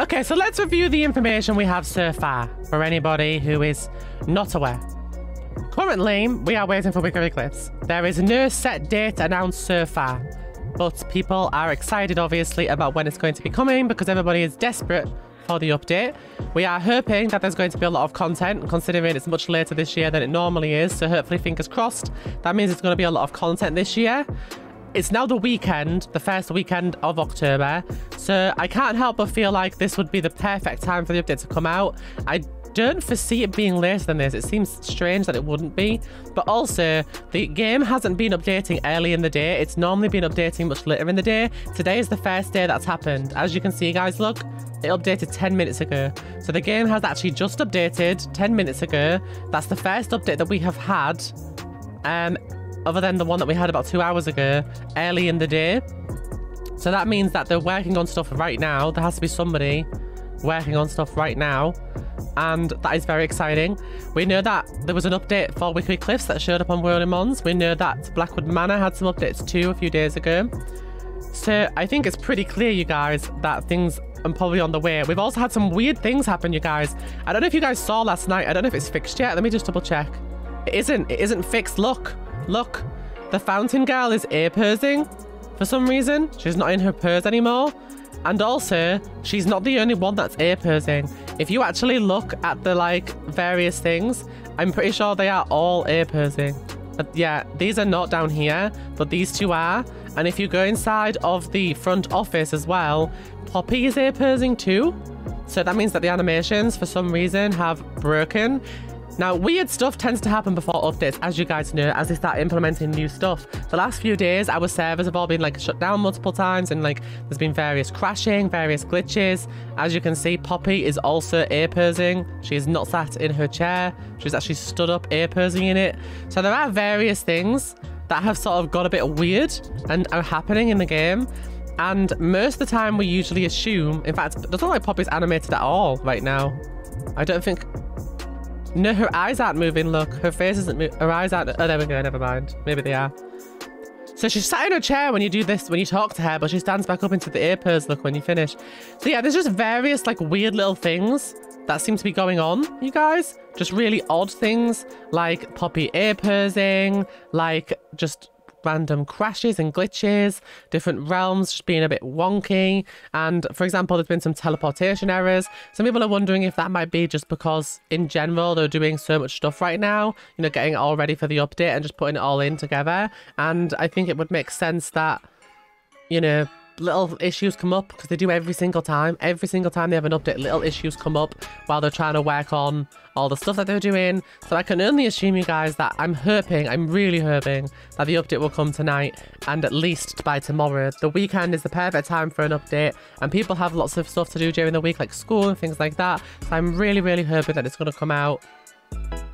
Okay, so let's review the information we have so far for anybody who is not aware. Currently, we are waiting for Wickery Cliffs. There is no set date announced so far, but people are excited, obviously, about when it's going to be coming because everybody is desperate for the update. We are hoping that there's going to be a lot of content, considering it's much later this year than it normally is, so hopefully, fingers crossed, that means it's going to be a lot of content this year. It's now the weekend, the first weekend of October, so I can't help but feel like this would be the perfect time for the update to come out. I don't foresee it being later than this. It seems strange that it wouldn't be. But also, the game hasn't been updating early in the day. It's normally been updating much later in the day. Today is the first day that's happened. As you can see, guys, look, it updated 10 minutes ago. So the game has actually just updated 10 minutes ago. That's the first update that we have had. Um, other than the one that we had about two hours ago, early in the day. So that means that they're working on stuff right now. There has to be somebody working on stuff right now. And that is very exciting. We know that there was an update for Wickery Cliffs that showed up on Rolimons. We know that Blackwood Manor had some updates too a few days ago. So I think it's pretty clear, you guys, that things are probably on the way. We've also had some weird things happen, you guys. I don't know if you guys saw last night. I don't know if it's fixed yet. Let me just double check. It isn't. It isn't fixed. Look. Look, the fountain girl is air posing for some reason. She's not in her purse anymore. And also, she's not the only one that's air posing. If you actually look at the like various things, I'm pretty sure they are all air posing. But yeah, these are not down here, but these two are. And if you go inside of the front office as well, Poppy is air posing too. So that means that the animations, for some reason, have broken. Now, weird stuff tends to happen before updates, as you guys know, as they start implementing new stuff. The last few days, our servers have all been like shut down multiple times and like there's been various crashing, various glitches. As you can see, Poppy is also air posing. She is not sat in her chair. She's actually stood up air posing in it. So there are various things that have sort of got a bit weird and are happening in the game. And most of the time we usually assume, in fact, it doesn't like Poppy's animated at all right now. I don't think no, her eyes aren't moving, look. Her face isn't moving. Her eyes aren't... Oh, there we go. Never mind. Maybe they are. So she's sat in her chair when you do this, when you talk to her, but she stands back up into the ear pose, look, when you finish. So yeah, there's just various, like, weird little things that seem to be going on, you guys. Just really odd things, like Poppy ear posing, like just random crashes and glitches, different realms just being a bit wonky. And for example, there's been some teleportation errors. Some people are wondering if that might be just because in general they're doing so much stuff right now, you know, getting it all ready for the update and just putting it all in together. And I think it would make sense that, you know, little issues come up because they do every single time. Every single time they have an update, little issues come up while they're trying to work on all the stuff that they're doing. So I can only assume, you guys, that I'm hoping, I'm really hoping that the update will come tonight and at least by tomorrow. The weekend is the perfect time for an update and people have lots of stuff to do during the week like school and things like that. So I'm really, really hoping that it's going to come out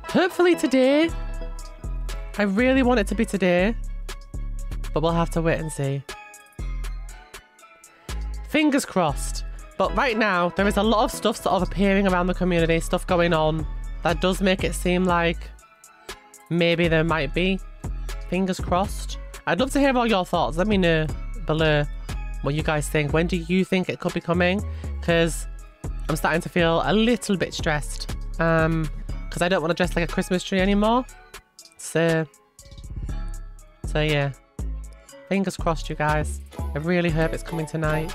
hopefully today. I really want it to be today, but we'll have to wait and see. Fingers crossed. But right now, there is a lot of stuff sort of appearing around the community, stuff going on that does make it seem like maybe there might be. Fingers crossed. I'd love to hear all your thoughts. Let me know below what you guys think. When do you think it could be coming? Because I'm starting to feel a little bit stressed. Um, because I don't want to dress like a Christmas tree anymore. So, so yeah. Fingers crossed, you guys. I really hope it's coming tonight.